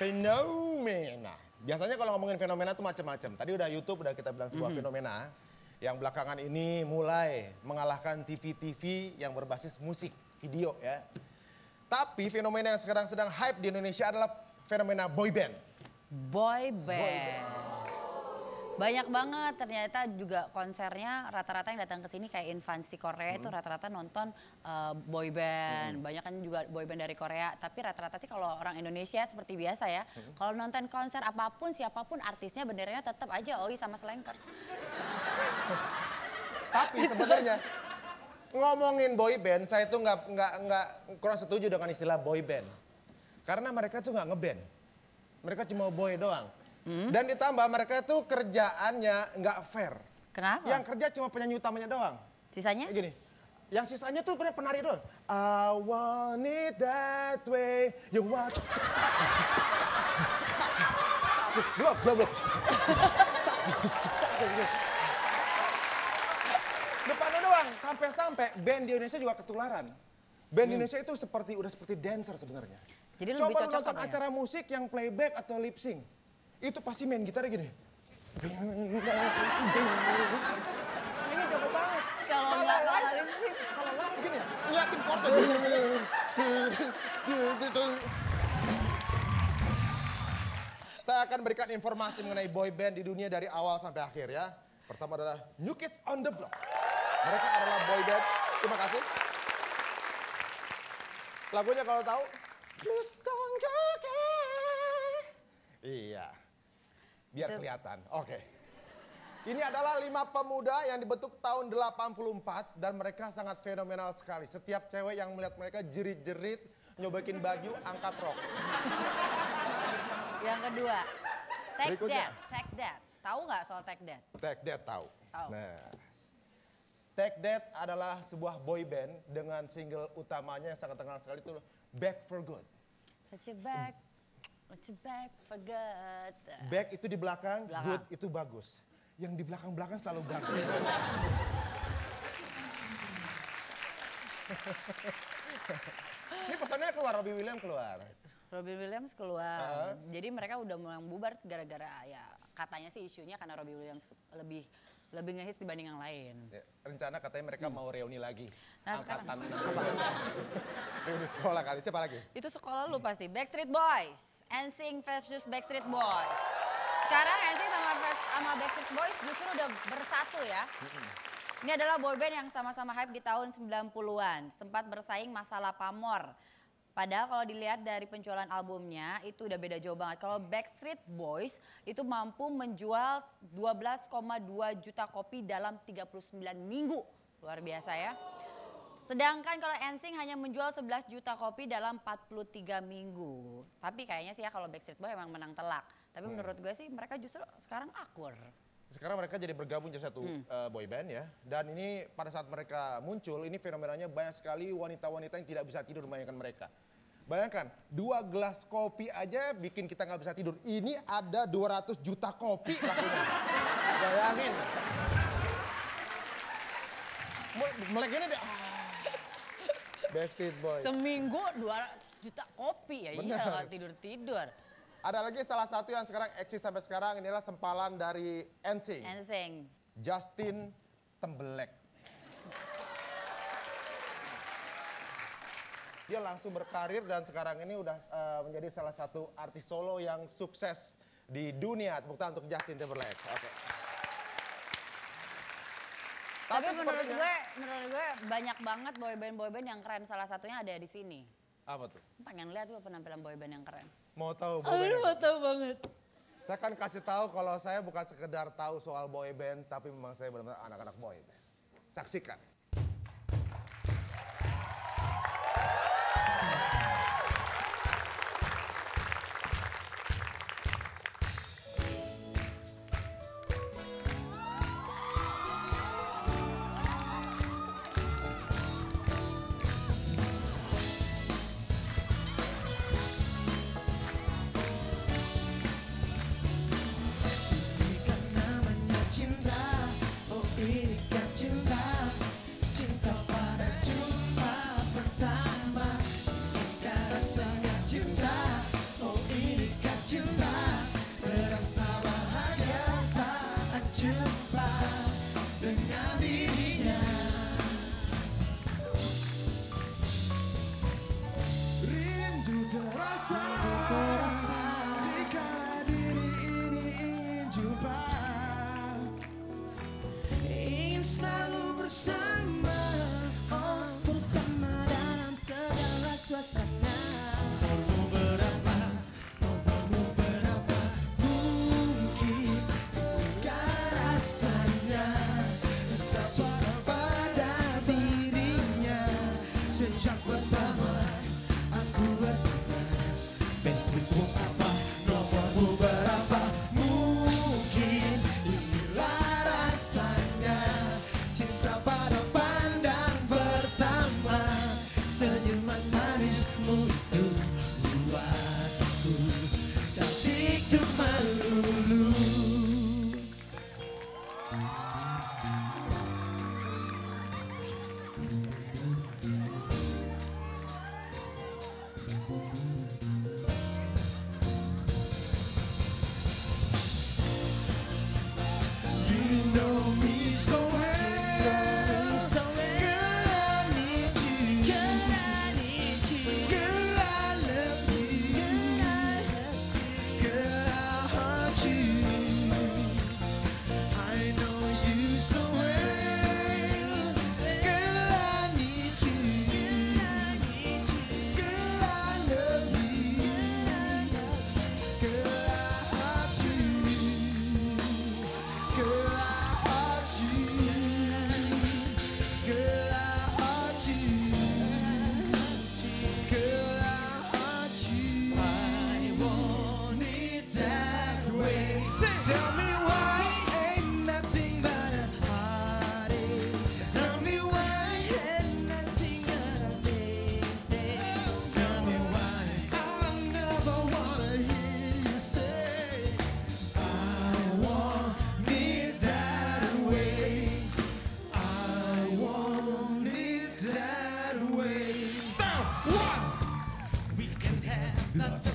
fenomena. Biasanya kalau ngomongin fenomena tuh macam-macam. Tadi udah YouTube udah kita bilang sebuah fenomena yang belakangan ini mulai mengalahkan TV-TV yang berbasis musik, video ya. Tapi fenomena yang sekarang sedang hype di Indonesia adalah fenomena boy band. Boy band. Banyak banget ternyata juga konsernya rata-rata yang datang ke sini kayak infansi Korea itu rata-rata nonton uh, boy band. Banyak kan juga boy band dari Korea, tapi rata-rata sih kalau orang Indonesia seperti biasa ya. Kalau nonton konser apa pun siapa pun artisnya benderanya tetap aja Oi sama Slankers. Tapi sebenarnya ngomongin boy band, saya tuh nggak nggak nggak kurang setuju dengan istilah boy band. Karena mereka tuh nggak ngeband. Mereka cuma boy doang. Dan ditambah mereka tuh kerjaannya nggak fair. Kenapa? Yang kerja cuma penyanyi utamanya doang. Sisanya? Kayak gini. Yang sisanya tuh bener penari doang. I want it that way. You want. Belum, belum, belum. Depannya doang. Sampai-sampai band di Indonesia juga ketularan. Band di Indonesia itu seperti udah seperti dancer sebenarnya. Jadi lebih Coba lu cocok nonton ya? acara musik yang playback atau lip sync. Itu pasti main gitarnya gini. Ini jago banget. Kalau nggak kalau live- live begini chord Saya akan berikan informasi mengenai boy band di dunia dari awal sampai akhir ya. Pertama adalah New Kids on the Block. Mereka adalah boy band. Terima kasih. Lagunya kalau tahu, Please don't go. Iya. Biar kelihatan. Oke. Ini adalah lima pemuda yang dibentuk tahun 84 dan mereka sangat fenomenal sekali. Setiap cewek yang melihat mereka jerit-jerit, nyobakin baju, angkat rok. Yang kedua, Take Berikutnya. That, Take That. Tahu nggak soal Take That? Take That tahu. Tahu. Nah, Take That adalah sebuah boy band dengan single utamanya yang sangat terkenal sekali itu Back for Good. Touch your back, your back for good. Back itu di belakang, Belakang. good itu bagus. Yang di belakang-belakang selalu bagus. Ini pesannya keluar, Robbie Williams keluar. Robin Williams keluar. Jadi mereka udah mulai bubar gara-gara ya katanya sih isunya karena Robin Williams lebih lebih ngehits dibanding yang lain. Ya, rencana katanya mereka mau reuni lagi. Nah, sekarang- Angkatan reuni sekolah kali. Siapa lagi? Itu sekolah lu pasti. Backstreet Boys. NSYNC versus Backstreet Boys. Sekarang NSYNC sama, sama Backstreet Boys justru udah bersatu ya. Ini adalah boyband yang sama-sama hype di tahun 90-an. Sempat bersaing masalah pamor. Padahal kalau dilihat dari penjualan albumnya itu udah beda jauh banget. Kalau Backstreet Boys itu mampu menjual 12,2 juta kopi dalam 39 minggu. Luar biasa ya. Sedangkan kalau NSYNC hanya menjual 11 juta kopi dalam 43 minggu. Tapi kayaknya sih ya kalau Backstreet Boy emang menang telak. Tapi menurut gue sih mereka justru sekarang akur. Sekarang mereka jadi bergabung jadi satu eh, boy band ya. Dan ini pada saat mereka muncul, ini fenomenanya banyak sekali wanita-wanita yang tidak bisa tidur membayangkan mereka. Bayangkan, dua gelas kopi aja bikin kita nggak bisa tidur. Ini ada 200 juta kopi lakunya. Bayangin. Mel- Melek ini deh. Ah. Backstreet Boys. Seminggu 2 juta kopi ya, iya nggak tidur-tidur. Ada lagi salah satu yang sekarang eksis sampai sekarang inilah sempalan dari NSYNC. NSYNC. Justin Timberlake. Dia langsung berkarir dan sekarang ini udah eh, menjadi salah satu artis solo yang sukses di dunia. Tepuk tangan untuk Justin Timberlake. Oke. Tapi, menurut sepertinya- gue, menurut gue banyak banget boyband boyband yang keren. Salah satunya ada di sini. Apa tuh? Pengen lihat gue penampilan boyband yang keren. Mau tahu boy band apa? tahu banget. Saya akan kasih tahu kalau saya bukan sekedar tahu soal boy band, tapi memang saya benar-benar anak-anak boy band. Saksikan. When know me That's